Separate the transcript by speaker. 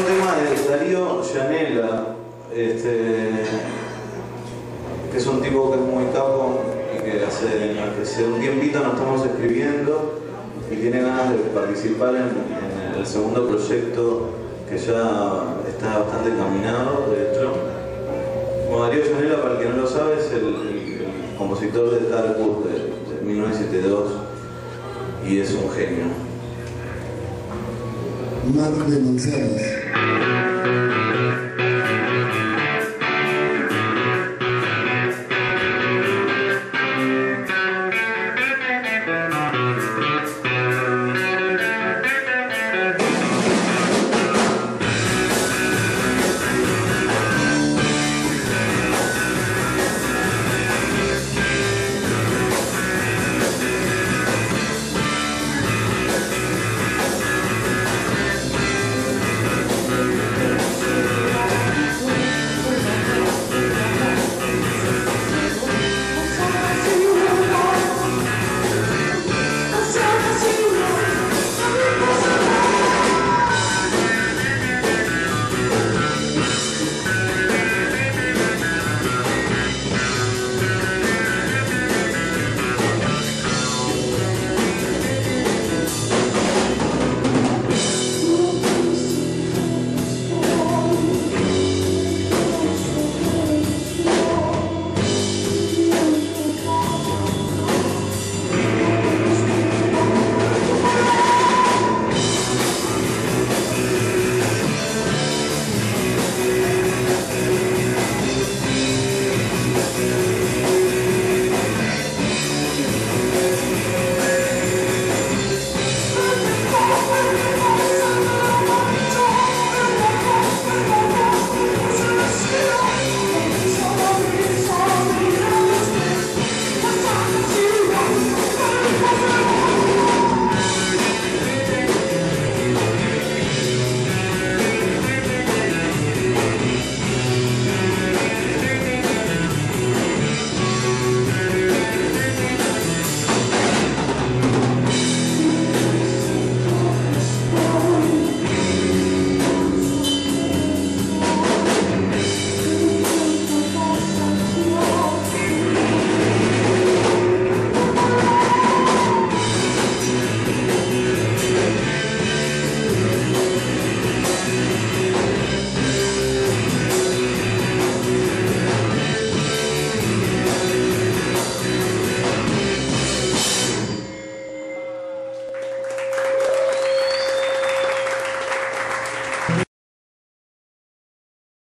Speaker 1: un tema de Darío Llanela, este, que es un tipo que es muy capo y que hace, un tiempito nos estamos escribiendo y tiene ganas de participar en, el segundo proyecto que ya está bastante caminado, de hecho. Bueno, Darío Llanela, para el que no lo sabe, es el, compositor de Tarkus de, de 1972 y es un genio.
Speaker 2: Marc de Manzanas. Thank you.